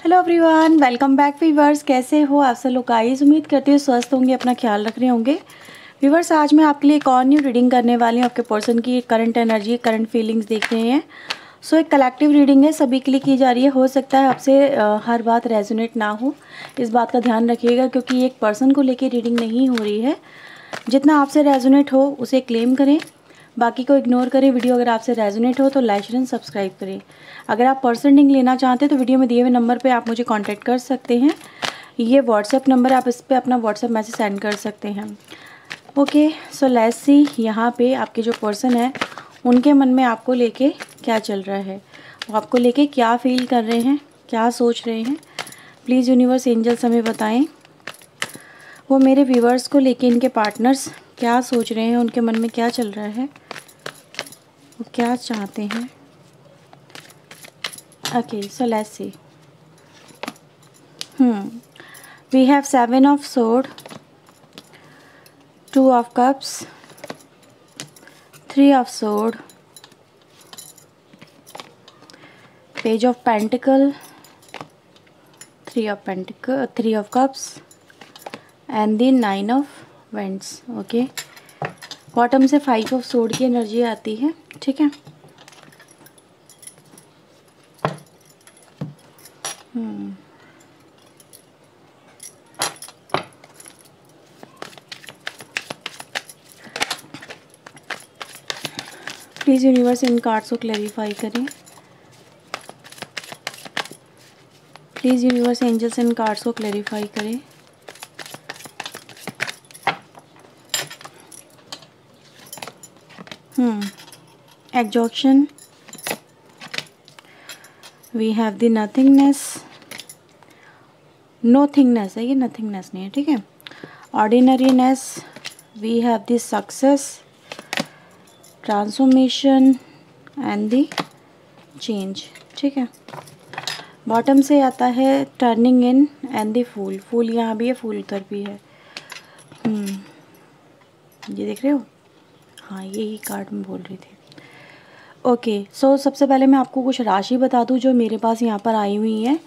Hello everyone welcome back viewers कैसे हो आप सब लोग? गाइस उम्मीद करती हूँ स्वस्थ होंगे अपना ख्याल रख रहे होंगे। वीवर्स आज मैं आपके लिए एक और न्यू रीडिंग करने वाली हूँ। आपके पर्सन की करंट एनर्जी करंट फीलिंग्स देख रहे हैं। सो so, एक कलेक्टिव रीडिंग है सभी के लिए की जा रही है। हो सकता है आपसे हर बात रेजोनेट ना हो। इस बात का ध्यान रखिएगा क्योंकि एक पर्सन को लेकर रीडिंग नहीं हो रही है। जितना आपसे रेजोनेट हो उसे क्लेम करें। बाकी को इग्नोर करें वीडियो अगर आपसे रेजोनेट हो तो लाइक शेयर एंड सब्सक्राइब करें। अगर आप पर्सन लिंक लेना चाहते हैं तो वीडियो में दिए हुए नंबर पे आप मुझे कांटेक्ट कर सकते हैं। ये व्हाट्सएप नंबर आप इस पर अपना व्हाट्सएप मैसेज सेंड कर सकते हैं। ओके सो लेट्स सी यहाँ पे आपके जो पर्सन है, उनके मन में आपको लेके क्या चल रहा है? वो आपको लेके क्या फील कर रहे हैं, क्या सोच रहे हैं? प्लीज़ यूनिवर्स एंजल्स हमें बताएँ। वो मेरे व्यूवर्स को लेके इनके पार्टनर्स क्या सोच रहे हैं, उनके मन में क्या चल रहा है? वो क्या चाहते हैं? Okay so let's see hmm we have seven of sword two of cups three of sword page of pentacle three of pentacle three of cups and the nine of wands okay bottom से five of sword की energy आती है, ठीक है? Please universe इन cards को clarify करें। Please universe angels इन कार्ड्स को क्लैरिफाई करें। हम्म exhaustion we have the nothingness no thingness है ये नथिंगनेस नहीं है ठीक है? Ordinariness we have the success transformation and the ठीक है? बॉटम से आता है turning in and the fool fool यहाँ भी है फूल उधर भी है। हम्म, ये देख रहे हो? हाँ यही कार्ड में बोल रही थी। ओके सो सबसे पहले मैं आपको कुछ राशि बता दूँ जो मेरे पास यहाँ पर आई हुई है।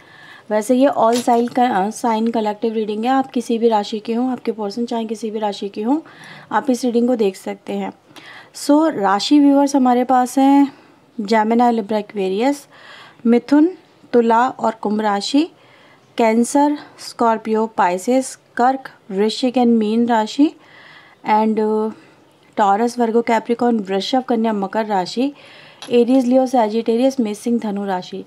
वैसे ये ऑल साइल का साइन कलेक्टिव रीडिंग है। आप किसी भी राशि के हों आपके पर्सन चाहे किसी भी राशि के हों आप इस रीडिंग को देख सकते हैं। सो so, राशि व्यूवर्स हमारे पास हैं जैमिना लिब्रा एक्वेरियस मिथुन तुला और कुंभ राशि कैंसर स्कॉर्पियो पाइसेस कर्क वृश्चिक एंड मीन राशि एंड टॉरस वर्गो कैप्रिकॉन वृषभ कन्या मकर राशि एरीज लियो सैजिटेरियस मिसिंग धनु राशि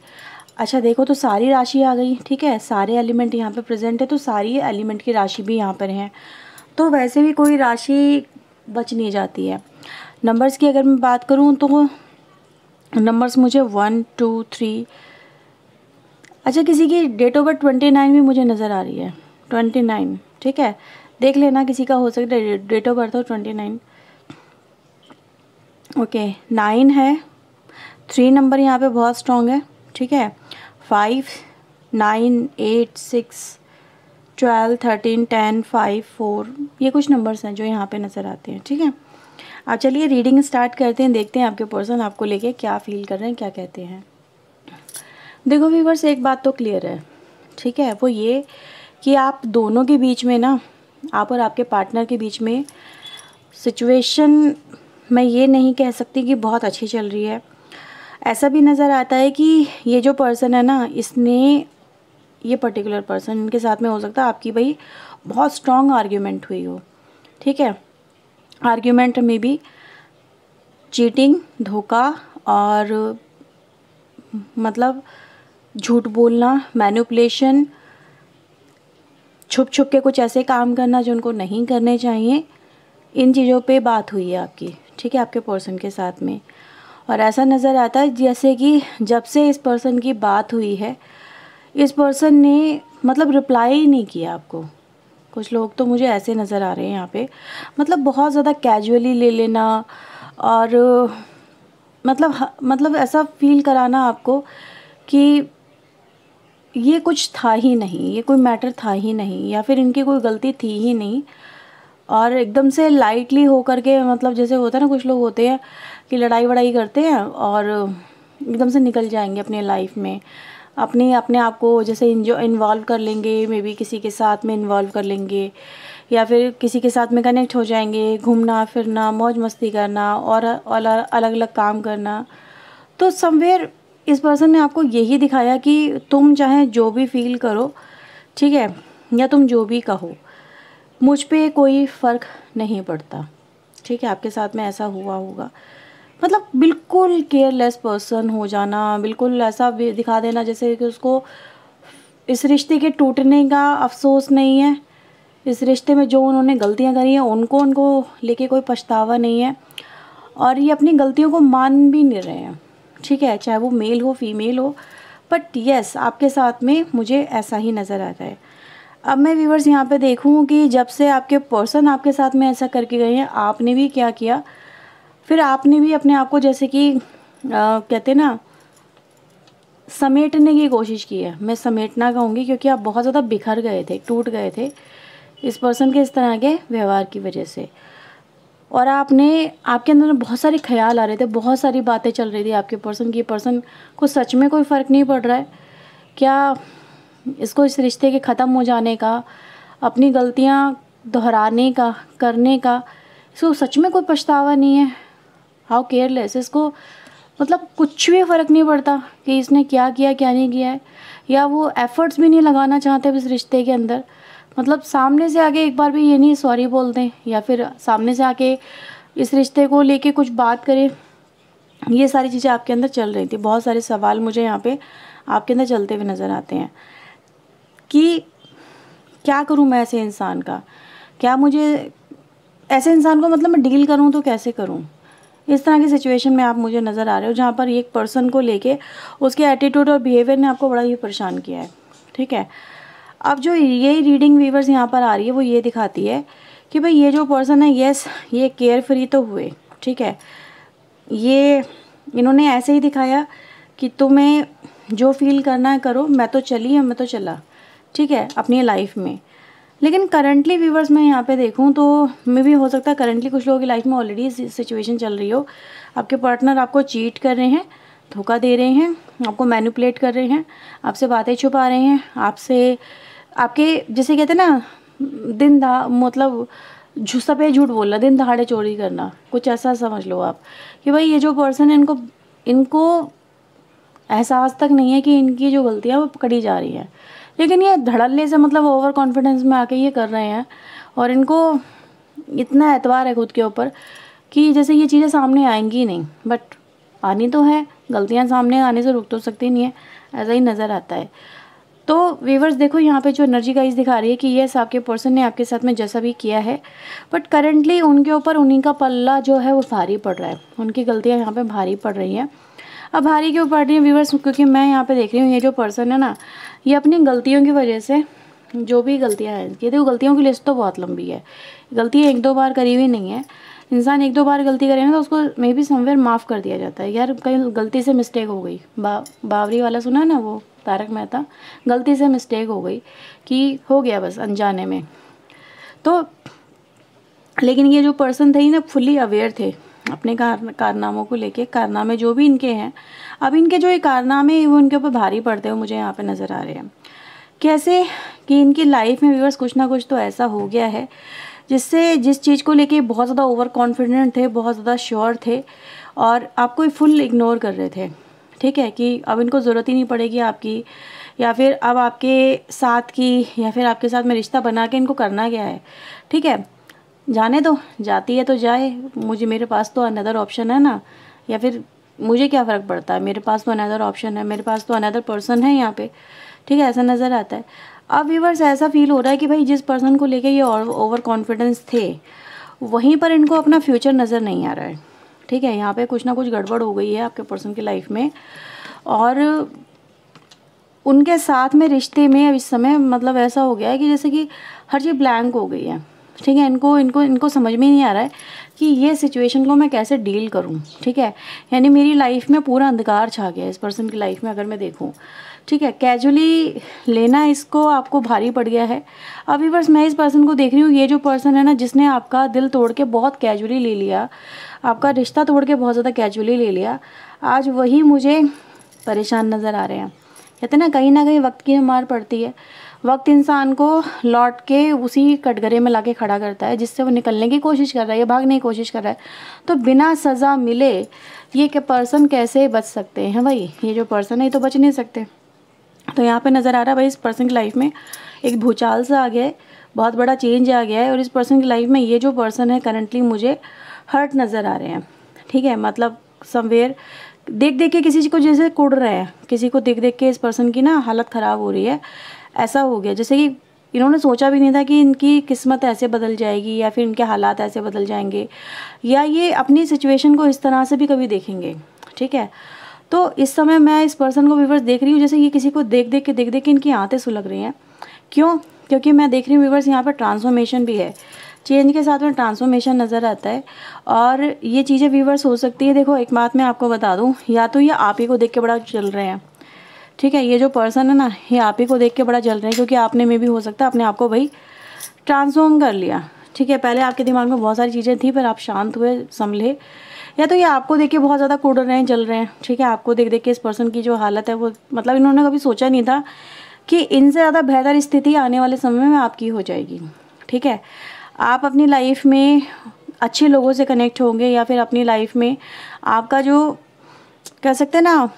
अच्छा देखो तो सारी राशि आ गई, ठीक है? सारे एलिमेंट यहाँ पे प्रेजेंट है तो सारी एलिमेंट की राशि भी यहाँ पर हैं। तो वैसे भी कोई राशि बच नहीं जाती है। नंबर्स की अगर मैं बात करूँ तो नंबर्स मुझे वन टू थ्री अच्छा किसी की date of birth twenty nine भी मुझे नज़र आ रही है। ट्वेंटी नाइन ठीक है? देख लेना, किसी का हो सकता है डेट ऑफ़ बर्थ हो ट्वेंटी नाइन ओके नाइन है। थ्री नंबर यहाँ पे बहुत स्ट्रॉन्ग है, ठीक है? Five nine eight six twelve thirteen ten five four ये कुछ नंबर्स हैं जो यहाँ पे नज़र आते हैं, ठीक है? अब चलिए रीडिंग स्टार्ट करते हैं, देखते हैं आपके पर्सन आपको लेके क्या फील कर रहे हैं, क्या कहते हैं। देखो व्यूवर्स एक बात तो क्लियर है, ठीक है? वो ये कि आप दोनों के बीच में ना, आप और आपके पार्टनर के बीच में सिचुएशन मैं ये नहीं कह सकती कि बहुत अच्छी चल रही है। ऐसा भी नज़र आता है कि ये जो पर्सन है ना, इसने ये पर्टिकुलर पर्सन इनके साथ में हो सकता है आपकी भाई बहुत स्ट्रॉन्ग आर्ग्यूमेंट हुई हो। ठीक है? आर्ग्यूमेंट में भी चीटिंग धोखा और मतलब झूठ बोलना मैनुपलेशन छुप छुप के कुछ ऐसे काम करना जो उनको नहीं करने चाहिए, इन चीज़ों पे बात हुई है आपकी। ठीक है, आपके पर्सन के साथ में। और ऐसा नज़र आता है जैसे कि जब से इस पर्सन की बात हुई है, इस पर्सन ने मतलब रिप्लाई ही नहीं किया आपको। कुछ लोग तो मुझे ऐसे नज़र आ रहे हैं यहाँ पे। मतलब बहुत ज़्यादा कैजुअली ले लेना और मतलब मतलब ऐसा फील कराना आपको कि ये कुछ था ही नहीं, ये कोई मैटर था ही नहीं या फिर इनकी कोई गलती थी ही नहीं। और एकदम से लाइटली हो करके मतलब जैसे होता है ना, कुछ लोग होते हैं कि लड़ाई वड़ाई करते हैं और एकदम से निकल जाएँगे अपने लाइफ में। अपने अपने आप को जैसे इंजॉय इन्वॉल्व कर लेंगे मे बी किसी के साथ में इन्वॉल्व कर लेंगे, या फिर किसी के साथ में कनेक्ट हो जाएँगे, घूमना, फिरना, मौज मस्ती करना और अलग अलग काम करना। तो समवेयर इस पर्सन ने आपको यही दिखाया कि तुम चाहे जो भी फील करो, ठीक है, या तुम जो भी कहो। मुझ पर कोई फ़र्क नहीं पड़ता। ठीक है, आपके साथ में ऐसा हुआ होगा। मतलब बिल्कुल केयरलेस पर्सन हो जाना, बिल्कुल ऐसा दिखा देना जैसे कि उसको इस रिश्ते के टूटने का अफसोस नहीं है। इस रिश्ते में जो उन्होंने गलतियाँ करी हैं, उनको उनको लेके कोई पछतावा नहीं है। और ये अपनी गलतियों को मान भी नहीं रहे हैं। ठीक है, चाहे वो मेल हो फीमेल हो बट यस आपके साथ में मुझे ऐसा ही नज़र आ रहा है। अब मैं व्यूवर्स यहाँ पे देखूँ कि जब से आपके पर्सन आपके साथ में ऐसा करके गए हैं, आपने भी क्या किया? फिर आपने भी अपने आप को जैसे कि कहते ना, समेटने की कोशिश की है। मैं समेटना कहूँगी क्योंकि आप बहुत ज़्यादा बिखर गए थे, टूट गए थे इस पर्सन के इस तरह के व्यवहार की वजह से। और आपने, आपके अंदर बहुत सारे ख्याल आ रहे थे, बहुत सारी बातें चल रही थी आपके पर्सन की। पर्सन को सच में कोई फ़र्क नहीं पड़ रहा है। क्या इसको इस रिश्ते के ख़त्म हो जाने का, अपनी गलतियाँ दोहराने का, करने का, इसको सच में कोई पछतावा नहीं है। हाउ केयरलेस इसको मतलब कुछ भी फ़र्क नहीं पड़ता कि इसने क्या किया, क्या नहीं किया है। या वो एफ़र्ट्स भी नहीं लगाना चाहते इस रिश्ते के अंदर। मतलब सामने से आके एक बार भी ये नहीं सॉरी बोल दें, या फिर सामने से आके इस रिश्ते को लेके कुछ बात करें। ये सारी चीज़ें आपके अंदर चल रही थी। बहुत सारे सवाल मुझे यहाँ पे आपके अंदर चलते हुए नज़र आते हैं। कि क्या करूँ मैं ऐसे इंसान का? क्या मुझे ऐसे इंसान को मतलब मैं डील करूँ तो कैसे करूँ? इस तरह की सिचुएशन में आप मुझे नज़र आ रहे हो, जहाँ पर एक पर्सन को लेके उसके एटीट्यूड और बिहेवियर ने आपको बड़ा ही परेशान किया है, ठीक है? अब जो ये रीडिंग वीवर्स यहाँ पर आ रही है, वो ये दिखाती है कि भाई ये जो पर्सन है येस ये केयर फ्री तो हुए, ठीक है? ये, इन्होंने ऐसे ही दिखाया कि तुम्हें जो फील करना है करो, मैं तो चली मैं तो चला। ठीक है, अपनी लाइफ में। लेकिन करंटली व्यूवर्स मैं यहाँ पे देखूँ तो मे भी हो सकता है करंटली कुछ लोगों की लाइफ में ऑलरेडी सिचुएशन चल रही हो। आपके पार्टनर आपको चीट कर रहे हैं, धोखा दे रहे हैं, आपको मैनिपुलेट कर रहे हैं, आपसे बातें छुपा रहे हैं, आपसे, आपके जैसे कहते हैं ना, दिन दा मतलब पे झूठ बोलना, दिन दहाड़े चोरी करना, कुछ ऐसा समझ लो आप। कि भाई ये जो पर्सन है, इनको इनको एहसास तक नहीं है कि इनकी जो गलतियाँ वो पकड़ी जा रही हैं। लेकिन ये धड़ल्ले से मतलब ओवर कॉन्फिडेंस में आके ये कर रहे हैं और इनको इतना एतवार है खुद के ऊपर कि जैसे ये चीज़ें सामने आएँगी नहीं। बट आनी तो है, गलतियाँ सामने आने से रुक तो सकती नहीं है, ऐसा ही नज़र आता है। तो वीवर्स देखो, यहाँ पे जो एनर्जी गाइस दिखा रही है कि यस आपके पर्सन ने आपके साथ में जैसा भी किया है बट करेंटली उनके ऊपर उन्हीं का पल्ला जो है वो भारी पड़ रहा है। उनकी गलतियाँ यहाँ पे भारी पड़ रही हैं। अब भारी क्यों पड़ रही हैं व्यूवर्स क्योंकि मैं यहाँ पे देख रही हूँ, ये जो पर्सन है ना ये अपनी गलतियों की वजह से, जो भी गलतियाँ हैं, ये देखो गलतियों की लिस्ट तो बहुत लंबी है। गलतियाँ एक दो बार करी हुई नहीं है। इंसान एक दो बार गलती करे ना तो उसको मे बी समवेयर माफ़ कर दिया जाता है। यार, कहीं गलती से मिस्टेक हो गई। बा, बावरी वाला सुना ना वो, तारक मेहता? गलती से मिस्टेक हो गई कि हो गया बस अनजाने में। तो लेकिन ये जो पर्सन थे ना फुली अवेयर थे। अपने कार, कारनामों को लेके, कारनामे जो भी इनके हैं, अब इनके जो ये कारनामे वो इनके ऊपर भारी पड़ते हुए मुझे यहाँ पे नज़र आ रहे हैं। कैसे कि इनकी लाइफ में व्यूवर्स कुछ ना कुछ तो ऐसा हो गया है, जिससे, जिस चीज़ को लेके बहुत ज़्यादा ओवर कॉन्फिडेंट थे, बहुत ज़्यादा श्योर थे, और आपको फुल इग्नोर कर रहे थे। ठीक है कि अब इनको ज़रूरत ही नहीं पड़ेगी आपकी, या फिर अब आपके साथ की, या फिर आपके साथ में रिश्ता बना के इनको करना क्या है? ठीक है जाने दो, जाती है तो जाए। मुझे, मेरे पास तो अनदर ऑप्शन है ना। या फिर मुझे क्या फ़र्क पड़ता है? मेरे पास तो अनदर ऑप्शन है, मेरे पास तो अनदर पर्सन है यहाँ पे। ठीक है, ऐसा नज़र आता है। अब व्यूवर्स ऐसा फील हो रहा है कि भाई, जिस पर्सन को लेके ये ओवर कॉन्फिडेंस थे, वहीं पर इनको अपना फ्यूचर नज़र नहीं आ रहा है। ठीक है, यहाँ पे कुछ ना कुछ गड़बड़ हो गई है आपके पर्सन की लाइफ में। और उनके साथ में रिश्ते में अब इस समय मतलब ऐसा हो गया है कि जैसे कि हर चीज़ ब्लैंक हो गई है। ठीक है, इनको इनको इनको समझ में नहीं आ रहा है कि ये सिचुएशन को मैं कैसे डील करूँ, ठीक है? यानी मेरी लाइफ में पूरा अंधकार छा गया इस पर्सन की लाइफ में अगर मैं देखूँ। ठीक है कैजुअली लेना इसको, आपको भारी पड़ गया है। अभी बस मैं इस पर्सन को देख रही हूँ, ये जो पर्सन है ना, जिसने आपका दिल तोड़ के बहुत कैजुअली ले लिया, आपका रिश्ता तोड़ के बहुत ज़्यादा कैजुअली ले लिया, आज वही मुझे परेशान नज़र आ रहे हैं। कहते ना, कहीं ना कहीं वक्त की मार पड़ती है। वक्त इंसान को लौट के उसी कटघरे में लाके खड़ा करता है, जिससे वो निकलने की कोशिश कर रहा है या भागने की कोशिश कर रहा है। तो बिना सज़ा मिले ये कि पर्सन कैसे बच सकते हैं भाई? ये जो पर्सन है, ये तो बच नहीं सकते। तो यहाँ पे नज़र आ रहा है भाई इस पर्सन की लाइफ में एक भूचाल सा आ गया है, बहुत बड़ा चेंज आ गया है और इस पर्सन की लाइफ में ये जो पर्सन है करंटली मुझे हर्ट नज़र आ रहे हैं। ठीक है मतलब समवेयर देख देख के किसी को जैसे कुड़ रहे हैं, किसी को देख देख के इस पर्सन की ना हालत ख़राब हो रही है। ऐसा हो गया। जैसे कि इन्होंने सोचा भी नहीं था कि इनकी किस्मत ऐसे बदल जाएगी या फिर इनके हालात ऐसे बदल जाएँगे या ये अपनी सिचुएशन को इस तरह से भी कभी देखेंगे, ठीक है? तो इस समय मैं इस पर्सन को व्यूवर्स देख रही हूँ, जैसे ये किसी को देख देख के, देख देख के इनकी आँतें सुलग रही हैं। क्यों? क्योंकि मैं देख रही हूँ व्यूवर्स यहाँ पर ट्रांसफॉर्मेशन भी है। चेंज के साथ में ट्रांसफॉर्मेशन नज़र आता है और ये चीज़ें व्यूवर्स हो सकती है। देखो, एक बात मैं आपको बता दूँ, या तो ये आप ही को देख के बड़ा चल रहे हैं ठीक है, ये जो पर्सन है ना, ये आप ही को देख के बड़ा जल रहे हैं, क्योंकि आपने में भी हो सकता है, अपने आप को भाई ट्रांसफॉर्म कर लिया। ठीक है, पहले आपके दिमाग में बहुत सारी चीज़ें थी पर आप शांत हुए, संभले। या तो ये आपको देख के बहुत ज़्यादा कुड़ रहे हैं, जल रहे हैं, ठीक है, आपको देख देख के इस पर्सन की जो हालत है, वो मतलब इन्होंने कभी सोचा नहीं था कि इनसे ज़्यादा बेहतर स्थिति आने वाले समय में आपकी हो जाएगी। ठीक है, आप अपनी लाइफ में अच्छे लोगों से कनेक्ट होंगे, या फिर अपनी लाइफ में आपका जो कह सकते हैं ना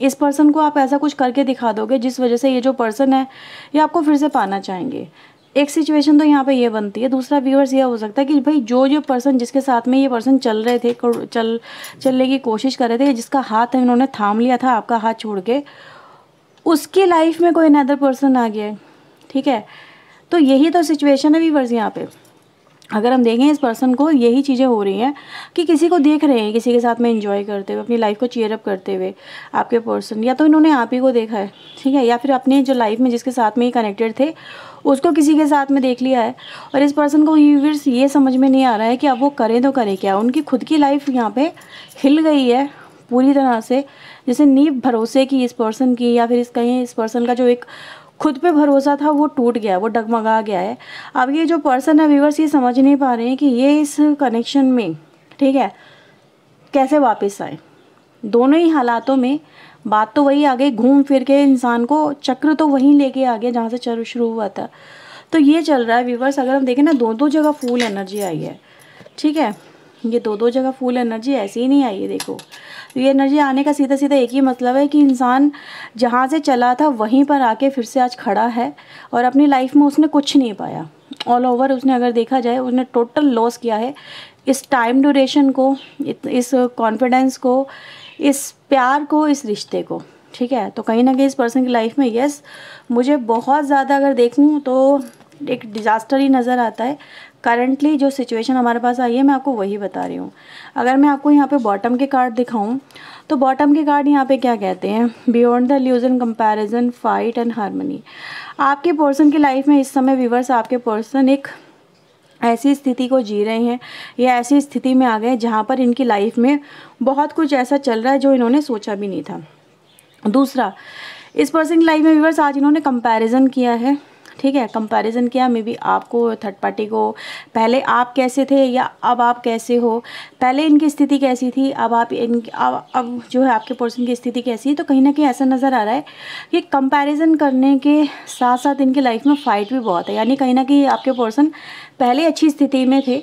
इस पर्सन को आप ऐसा कुछ करके दिखा दोगे जिस वजह से ये जो पर्सन है, ये आपको फिर से पाना चाहेंगे। एक सिचुएशन तो यहाँ पे ये बनती है, दूसरा व्यूअर्स ये हो सकता है कि भाई जो जो पर्सन जिसके साथ में ये पर्सन चल रहे थे चल, चलने की कोशिश कर रहे थे, जिसका हाथ है, इन्होंने थाम लिया था आपका हाथ छोड़ के, उसकी लाइफ में कोई अनदर पर्सन आ गया ठीक है? तो यही तो सिचुएशन है व्यूवर्स यहाँ पे। अगर हम देखें इस पर्सन को, यही चीज़ें हो रही हैं कि किसी को देख रहे हैं, किसी के साथ में इंजॉय करते हुए, अपनी लाइफ को चेयर अप करते हुए, आपके पर्सन या तो इन्होंने आप ही को देखा है, ठीक है? या फिर अपने जो लाइफ में जिसके साथ में ही कनेक्टेड थे, उसको किसी के साथ में देख लिया है और इस पर्सन को यूवर्स ये समझ में नहीं आ रहा है कि अब वो करें तो करें क्या? उनकी खुद की लाइफ यहाँ पे हिल गई है पूरी तरह से। जैसे नींव भरोसे की इस पर्सन की या फिर इस कहीं इस पर्सन का जो एक खुद पे भरोसा था, वो टूट गया, वो डगमगा गया है। अब ये जो पर्सन है व्यूवर्स ये समझ नहीं पा रहे हैं कि ये इस कनेक्शन में, ठीक है, कैसे वापस आए? दोनों ही हालातों में बात तो वही आ गई घूम फिर के इंसान को चक्र तो वहीं लेके आ गया जहाँ से चर शुरू हुआ था। तो ये चल रहा है व्यूवर्स अगर हम देखें ना दो दो जगह फुल एनर्जी आई है, ठीक है? ये दो दो जगह फुल एनर्जी ऐसी ही नहीं आई है, देखो। तो ये एनर्जी आने का सीधा सीधा एक ही मतलब है कि इंसान जहाँ से चला था, वहीं पर आके फिर से आज खड़ा है और अपनी लाइफ में उसने कुछ नहीं पाया। ऑल ओवर उसने अगर देखा जाए, उसने टोटल लॉस किया है। इस टाइम ड्यूरेशन को इस कॉन्फिडेंस को, इस प्यार को, इस रिश्ते को, ठीक है? तो कहीं ना कहीं इस पर्सन की लाइफ में यस मुझे बहुत ज़्यादा अगर देखूँ तो एक डिज़ास्टर ही नज़र आता है। करंटली जो सिचुएशन हमारे पास आई है, मैं आपको वही बता रही हूँ। अगर मैं आपको यहाँ पे बॉटम के कार्ड दिखाऊँ तो बॉटम के कार्ड यहाँ पे क्या कहते हैं? Beyond the illusion comparison fight and harmony आपके पर्सन की लाइफ में इस समय व्यूवर्स आपके पर्सन एक ऐसी स्थिति को जी रहे हैं, या ऐसी स्थिति में आ गए जहाँ पर इनकी लाइफ में बहुत कुछ ऐसा चल रहा है जो इन्होंने सोचा भी नहीं था। दूसरा, इस पर्सन की लाइफ में व्यूवर्स आज इन्होंने कंपैरिजन किया है। ठीक है कंपैरिजन किया मे बी आपको थर्ड पार्टी को, पहले आप कैसे थे या अब आप कैसे हो? पहले इनकी स्थिति कैसी थी? अब आप इन, अब अब जो है आपके पर्सन की स्थिति कैसी है? तो कहीं ना कहीं ऐसा नज़र आ रहा है कि कंपैरिजन करने के साथ साथ इनकी लाइफ में फ़ाइट भी बहुत है। यानी कहीं ना कहीं आपके पर्सन पहले अच्छी स्थिति में थे,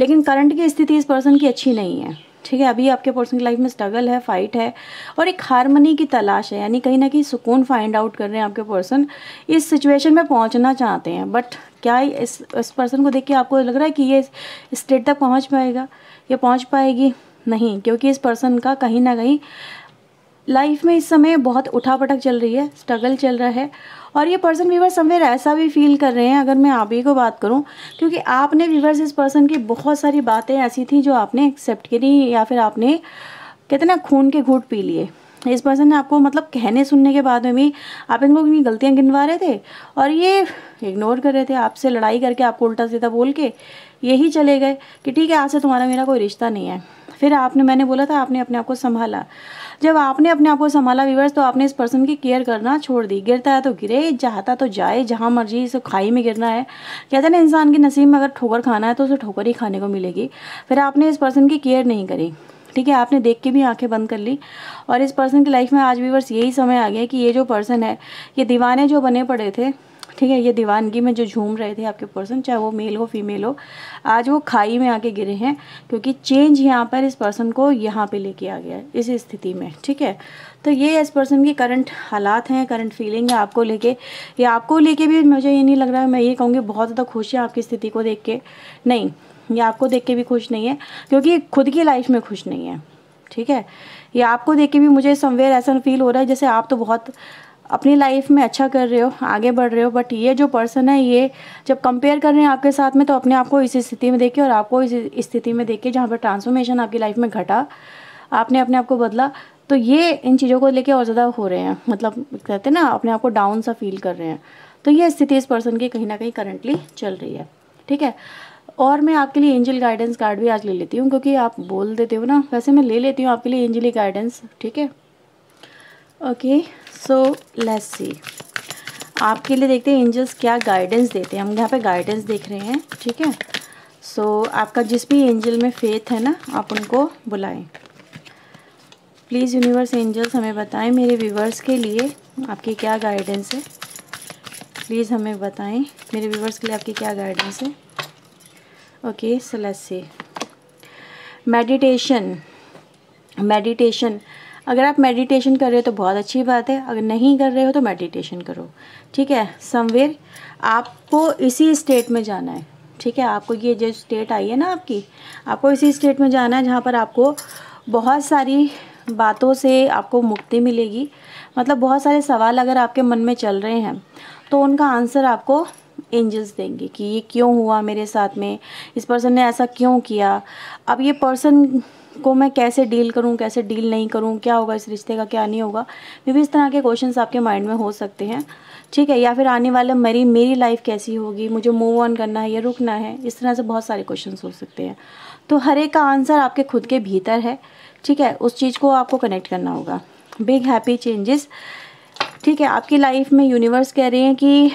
लेकिन करंट की स्थिति इस पर्सन की अच्छी नहीं है। ठीक है, अभी आपके पर्सन की लाइफ में स्ट्रगल है फाइट है और एक हारमनी की तलाश है, यानी कहीं ना कहीं सुकून फाइंड आउट कर रहे हैं आपके पर्सन इस सिचुएशन में पहुँचना चाहते हैं। बट क्या इस इस पर्सन को देख के आपको लग रहा है कि ये स्टेट तक पहुँच पाएगा? ये पहुँच पाएगी? नहीं, क्योंकि इस पर्सन का कहीं ना कहीं लाइफ में इस समय बहुत उठापटक चल रही है स्ट्रगल चल रहा है और ये पर्सन व्यूवर समवेयर ऐसा भी फील कर रहे हैं, अगर मैं आप ही को बात करूँ, क्योंकि आपने व्यूवर्स इस पर्सन की बहुत सारी बातें ऐसी थी जो आपने एक्सेप्ट करी या फिर आपने, कहते ना, खून के घूट पी लिए। इस पर्सन ने आपको मतलब कहने सुनने के बाद में भी आप इनको अपनी गलतियाँ गिनवा रहे थे और ये इग्नोर कर रहे थे आपसे, लड़ाई करके आपको उल्टा सीधा बोल के यही चले गए कि ठीक है, आज से तुम्हारा मेरा कोई रिश्ता नहीं है। फिर आपने, मैंने बोला था, आपने अपने आप को संभाला। जब आपने अपने आप को संभाला व्यूवर्स तो आपने इस पर्सन की केयर करना छोड़ दी। गिरता है तो गिरे, चाहता तो जाए, जहाँ मर्ज़ी इसे खाई में गिरना है। कहते हैं ना, इंसान की नसीब में अगर ठोकर खाना है तो उसे ठोकर ही खाने को मिलेगी। फिर आपने इस पर्सन की केयर नहीं करी। ठीक है, आपने देख के भी आँखें बंद कर ली। और इस पर्सन की लाइफ में आज भी बस यही समय आ गया कि ये जो पर्सन है, ये दीवाने जो बने पड़े थे ठीक है, ये दीवानगी में जो झूम रहे थे आपके पर्सन, चाहे वो मेल हो, फीमेल हो, आज वो खाई में आके गिरे हैं, क्योंकि चेंज यहाँ पर इस पर्सन को यहाँ पे लेके आ गया है, इस स्थिति में, ठीक है। तो ये इस पर्सन की करंट हालात हैं, करंट फीलिंग है आपको लेके, या आपको लेके भी मुझे ये नहीं लग रहा है, मैं ये कहूँगी बहुत ज़्यादा खुश है आपकी स्थिति को देख के, नहीं, ये आपको देख के भी खुश नहीं है, क्योंकि खुद की लाइफ में खुश नहीं है, ठीक है। ये आपको देख के भी मुझे समवेयर ऐसा फील हो रहा है, जैसे आप तो बहुत अपनी लाइफ में अच्छा कर रहे हो, आगे बढ़ रहे हो बट ये जो पर्सन है, ये जब कंपेयर कर रहे हैं आपके साथ में तो अपने आप को इस स्थिति में देखिए और आपको इस स्थिति में देखिए जहाँ पर ट्रांसफॉर्मेशन आपकी लाइफ में घटा, आपने अपने आप को बदला तो ये इन चीज़ों को लेके और ज़्यादा हो रहे हैं। मतलब कहते हैं ना, अपने आप को डाउन सा फील कर रहे हैं। तो ये स्थिति इस पर्सन की कहीं ना कहीं करंटली चल रही है, ठीक है? और मैं आपके लिए एंजल गाइडेंस कार्ड भी आज ले लेती हूँ, क्योंकि आप बोल देते हो ना, वैसे मैं ले लेती हूँ आपके लिए एंजली गाइडेंस ठीक है? ओके सो लेट्स सी आपके लिए देखते हैं एंजल्स क्या गाइडेंस देते हैं। हम यहाँ पे गाइडेंस देख रहे हैं ठीक है? सो so, आपका जिस भी एंजल में फेथ है ना आप उनको बुलाएँ। प्लीज़ यूनिवर्स एंजल्स हमें बताएँ मेरे व्यूवर्स के लिए आपकी क्या गाइडेंस है। प्लीज़ हमें बताएँ मेरे व्यूवर्स के लिए आपकी क्या गाइडेंस है। ओके सो मेडिटेशन मेडिटेशन अगर आप मेडिटेशन कर रहे हो तो बहुत अच्छी बात है। अगर नहीं कर रहे हो तो मेडिटेशन करो। ठीक है? समवेर, आपको इसी स्टेट में जाना है। ठीक है? आपको ये जो स्टेट आई है ना आपकी, आपको इसी स्टेट में जाना है जहाँ पर आपको बहुत सारी बातों से आपको मुक्ति मिलेगी। मतलब बहुत सारे सवाल अगर आपके मन में चल रहे हैं तो उनका आंसर आपको एंजल्स देंगे कि ये क्यों हुआ मेरे साथ में? इस पर्सन ने ऐसा क्यों किया? अब ये पर्सन को मैं कैसे डील करूँ, कैसे डील नहीं करूँ, क्या होगा इस रिश्ते का, क्या नहीं होगा? क्योंकि भी इस तरह के क्वेश्चन आपके माइंड में हो सकते हैं। ठीक है, या फिर आने वाले मेरी मेरी लाइफ कैसी होगी, मुझे मूव ऑन करना है या रुकना है, इस तरह से बहुत सारे क्वेश्चन हो सकते हैं। तो हर एक का आंसर आपके खुद के भीतर है। ठीक है, उस चीज़ को आपको कनेक्ट करना होगा। बिग हैप्पी चेंजेस ठीक है, आपकी लाइफ में यूनिवर्स कह रहे हैं कि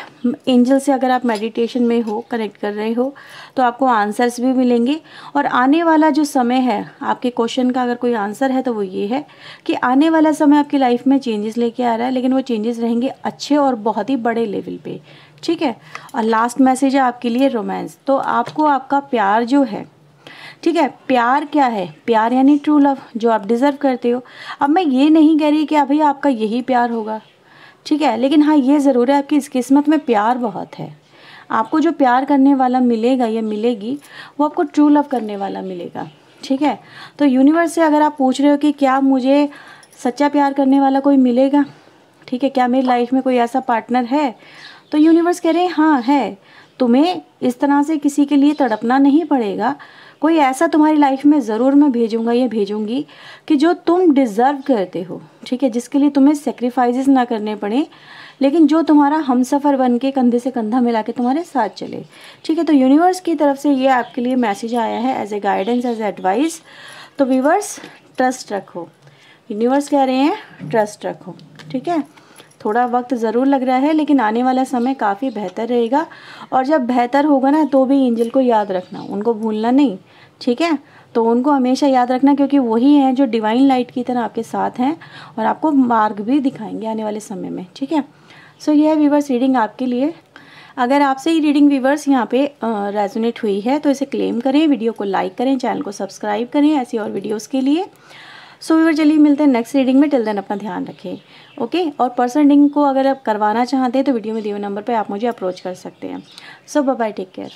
एंजल से अगर आप मेडिटेशन में हो कनेक्ट कर रहे हो तो आपको आंसर्स भी मिलेंगे। और आने वाला जो समय है, आपके क्वेश्चन का अगर कोई आंसर है तो वो ये है कि आने वाला समय आपकी लाइफ में चेंजेस लेके आ रहा है, लेकिन वो चेंजेस रहेंगे अच्छे और बहुत ही बड़े लेवल पे। ठीक है? और लास्ट मैसेज है आपके लिए रोमांस तो आपको आपका प्यार जो है, ठीक है, प्यार क्या है? प्यार यानी ट्रू लव जो आप डिज़र्व करते हो। अब मैं ये नहीं कह रही कि अभी आपका यही प्यार होगा। ठीक है? लेकिन हाँ ये ज़रूर है आपकी इस किस्मत में प्यार बहुत है। आपको जो प्यार करने वाला मिलेगा, या मिलेगी, वो आपको ट्रू लव करने वाला मिलेगा। ठीक है? तो यूनिवर्स से अगर आप पूछ रहे हो कि क्या मुझे सच्चा प्यार करने वाला कोई मिलेगा? ठीक है? क्या मेरी लाइफ में कोई ऐसा पार्टनर है? तो यूनिवर्स कह रहे हैं हाँ है। तुम्हें इस तरह से किसी के लिए तड़पना नहीं पड़ेगा। कोई ऐसा तुम्हारी लाइफ में ज़रूर मैं भेजूँगा या भेजूँगी कि जो तुम डिज़र्व करते हो, ठीक है, जिसके लिए तुम्हें सेक्रीफाइसेस ना करने पड़े, लेकिन जो तुम्हारा हम सफ़र बन के कंधे से कंधा मिला के तुम्हारे साथ चले। ठीक है तो यूनिवर्स की तरफ़ से ये आपके लिए मैसेज आया है as a guidance as advice तो व्यूवर्स ट्रस्ट रखो। यूनिवर्स कह रहे हैं ट्रस्ट रखो। ठीक है? थोड़ा वक्त ज़रूर लग रहा है, लेकिन आने वाला समय काफ़ी बेहतर रहेगा। और जब बेहतर होगा ना तो भी एंजल को याद रखना, उनको भूलना नहीं, ठीक है? तो उनको हमेशा याद रखना, क्योंकि वही हैं जो डिवाइन लाइट की तरह आपके साथ हैं और आपको मार्ग भी दिखाएँगे आने वाले समय में, ठीक है? सो यह वीवर्स रीडिंग आपके लिए। अगर आपसे ही रीडिंग व्यूवर्स यहाँ पे रेजोनेट हुई है तो इसे क्लेम करें वीडियो को लाइक करें चैनल को सब्सक्राइब करें, ऐसी और वीडियोस के लिए। सो व्यूवर चलिए मिलते हैं नेक्स्ट रीडिंग में टिल देन अपना ध्यान रखें ओके और पर्सन रीडिंग को अगर आप करवाना चाहते हैं तो वीडियो में दिए हुए नंबर पर आप मुझे अप्रोच कर सकते हैं। सो बाय टेक केयर